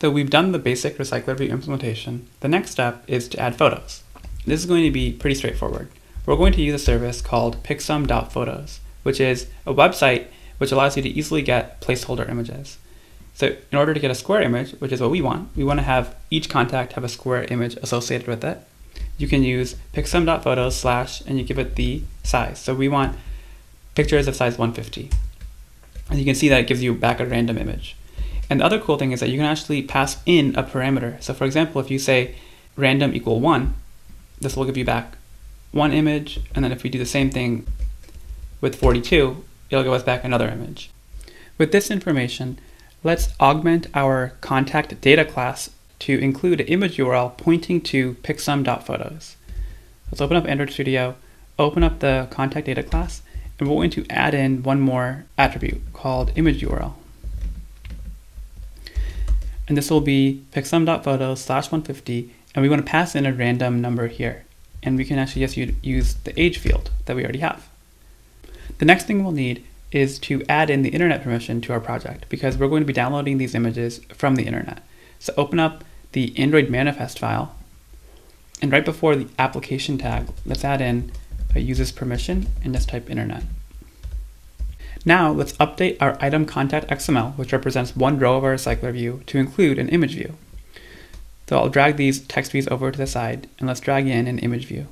So we've done the basic recycler implementation. The next step is to add photos. This is going to be pretty straightforward. We're going to use a service called picsum.photos, which is a website which allows you to easily get placeholder images. So in order to get a square image, which is what we want, we want to have each contact have a square image associated with it. You can use picsum.photos slash and you give it the size. So we want pictures of size 150. And you can see that it gives you back a random image. And the other cool thing is that you can actually pass in a parameter. So for example, if you say random equal one, this will give you back one image. And then if we do the same thing with 42, it'll give us back another image. With this information, let's augment our contact data class to include an image URL pointing to picsum.photos. Let's open up Android Studio, open up the contact data class, and we're going to add in one more attribute called image URL. And this will be picsum.photos slash 150, and we want to pass in a random number here. And we can actually just use the age field that we already have. The next thing we'll need is to add in the internet permission to our project because we're going to be downloading these images from the internet. So open up the Android manifest file and right before the application tag, let's add in a user's permission and just type internet. Now let's update our item contact XML, which represents one row of our recycler view, to include an image view. So I'll drag these text views over to the side and let's drag in an image view.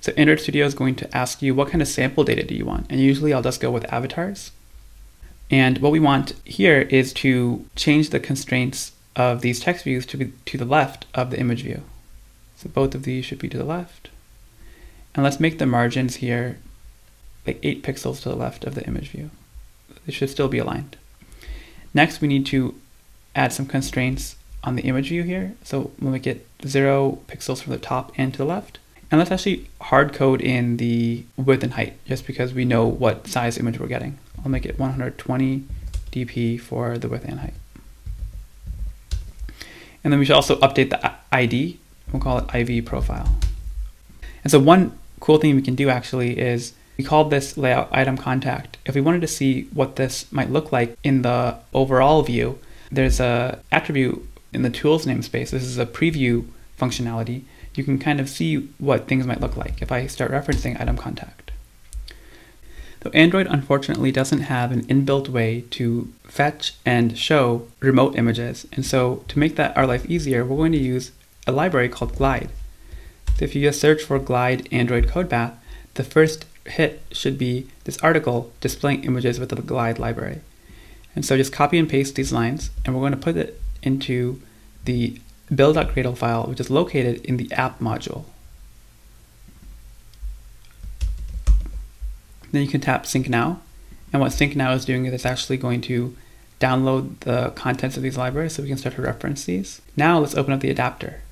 So Android Studio is going to ask you what kind of sample data do you want? And usually I'll just go with avatars. And what we want here is to change the constraints of these text views to be to the left of the image view. So both of these should be to the left. And let's make the margins here like 8 pixels to the left of the image view. They should still be aligned. Next, we need to add some constraints on the image view here. So we'll make it 0 pixels from the top and to the left. And let's actually hard code in the width and height just because we know what size image we're getting. I'll make it 120 dp for the width and height. And then we should also update the ID. We'll call it IV profile. And so one cool thing we can do actually is we called this layout item contact. If we wanted to see what this might look like in the overall view, there's a attribute in the tools namespace. This is a preview functionality you can kind of see what things might look like if I start referencing item contact. Though Android unfortunately doesn't have an inbuilt way to fetch and show remote images. And so to make that our life easier, we're going to use a library called Glide. So if you just search for Glide Android code path, the first hit should be this article displaying images with the Glide library. And so just copy and paste these lines, and we're going to put it into the build.gradle file, which is located in the app module. Then you can tap sync now. And what sync now is doing is it's actually going to download the contents of these libraries so we can start to reference these. Now let's open up the adapter.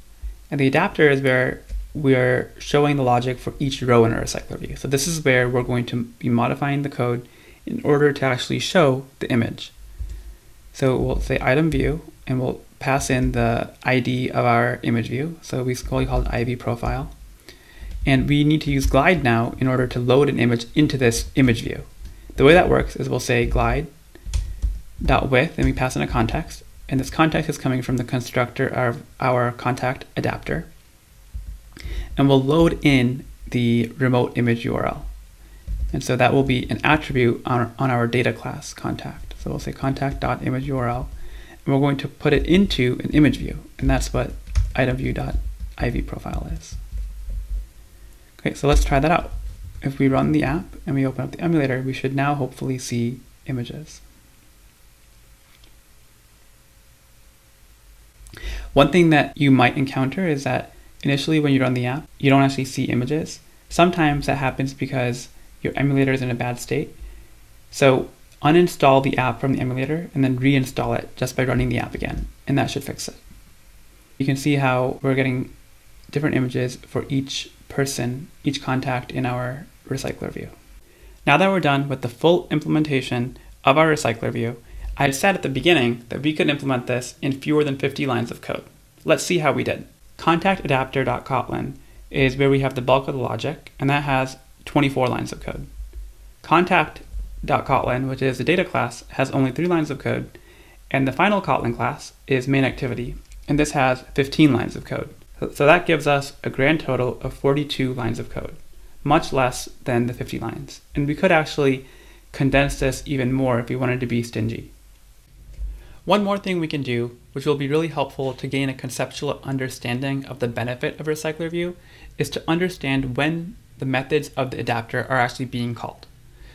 And the adapter is where we are showing the logic for each row in our recycler view. So this is where we're going to be modifying the code in order to actually show the image. So we'll say item view and we'll pass in the ID of our image view. So we call it IV profile. And we need to use glide now in order to load an image into this image view. The way that works is we'll say glide dot with and we pass in a context. And this context is coming from the constructor of our contact adapter. And we'll load in the remote image URL. And so that will be an attribute on, on our data class contact. So we'll say contact.image URL and we're going to put it into an image view, and that's what itemview.iv profile is. Okay, so let's try that out. If we run the app and we open up the emulator, we should now hopefully see images. One thing that you might encounter is that initially when you run the app, you don't actually see images. Sometimes that happens because your emulator is in a bad state. So uninstall the app from the emulator and then reinstall it just by running the app again, and that should fix it. You can see how we're getting different images for each person, each contact in our recycler view. Now that we're done with the full implementation of our recycler view, I said at the beginning that we could implement this in fewer than 50 lines of code. Let's see how we did. ContactAdapter.kotlin is where we have the bulk of the logic, and that has 24 lines of code. Contact Kotlin, which is a data class, has only three lines of code, And the final Kotlin class is main activity, and this has 15 lines of code. So that gives us a grand total of 42 lines of code, much less than the 50 lines. And we could actually condense this even more if we wanted to be stingy. One more thing we can do, which will be really helpful to gain a conceptual understanding of the benefit of recycler view, is to understand when the methods of the adapter are actually being called.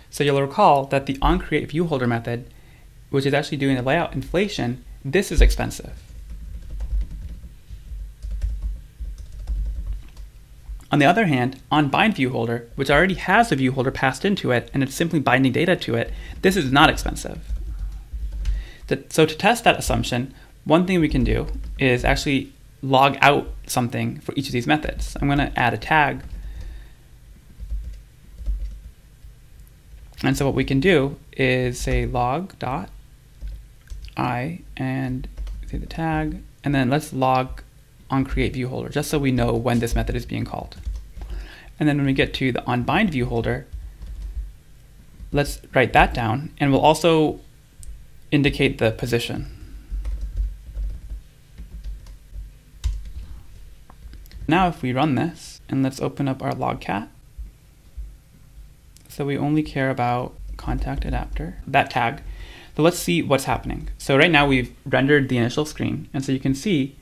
So you'll recall that the onCreateViewHolder method, which is actually doing the layout inflation, this is expensive. On the other hand, on bind viewholder, which already has a viewholder passed into it and it's simply binding data to it, this is not expensive. So to test that assumption, one thing we can do is actually log out something for each of these methods. I'm going to add a tag. And so what we can do is say log dot i and say the tag, and then let's log on create view holder, just so we know when this method is being called. And then when we get to the on bind view holder, let's write that down, and we'll also indicate the position. Now if we run this, and let's open up our logcat, so we only care about contact adapter, that tag. So let's see what's happening. So right now we've rendered the initial screen, and so you can see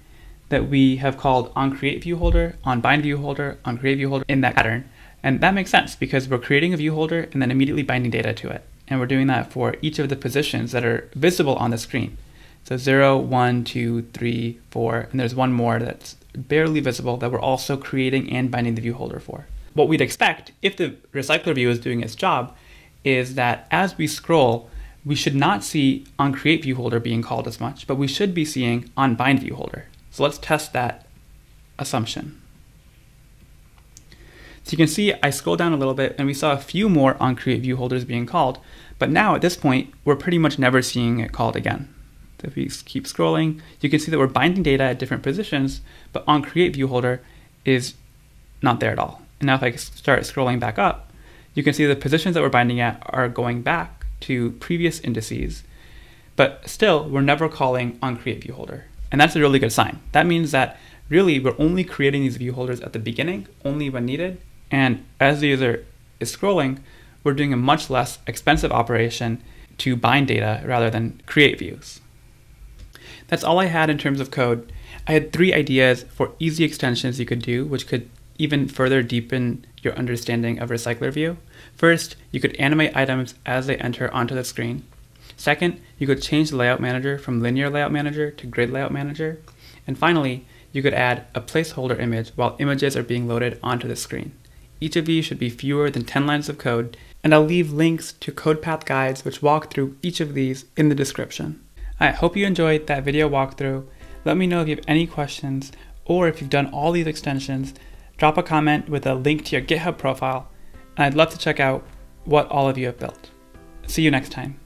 that we have called on create view holder, on bind view holder, on create view holder in that pattern. And that makes sense because we're creating a view holder and then immediately binding data to it. And we're doing that for each of the positions that are visible on the screen. So 0, 1, 2, 3, 4, and there's one more that's barely visible that we're also creating and binding the view holder for. What we'd expect if the recycler view is doing its job is that as we scroll, we should not see on create view holder being called as much, but we should be seeing on bind view holder. So let's test that assumption. So you can see I scrolled down a little bit and we saw a few more on create view holders being called, but now at this point, we're pretty much never seeing it called again. So if we keep scrolling, you can see that we're binding data at different positions, but on create view holder is not there at all. And now if I start scrolling back up, you can see the positions that we're binding at are going back to previous indices, but still we're never calling on create view holder. And that's a really good sign. That means that really we're only creating these view holders at the beginning, only when needed. And as the user is scrolling, we're doing a much less expensive operation to bind data rather than create views. That's all I had in terms of code. I had three ideas for easy extensions you could do, which could even further deepen your understanding of Recycler View. First, you could animate items as they enter onto the screen. Second, you could change the layout manager from linear layout manager to grid layout manager. And finally, you could add a placeholder image while images are being loaded onto the screen. Each of these should be fewer than 10 lines of code, and I'll leave links to CodePath guides which walk through each of these in the description. I hope you enjoyed that video walkthrough. Let me know if you have any questions, or if you've done all these extensions, drop a comment with a link to your GitHub profile, and I'd love to check out what all of you have built. See you next time.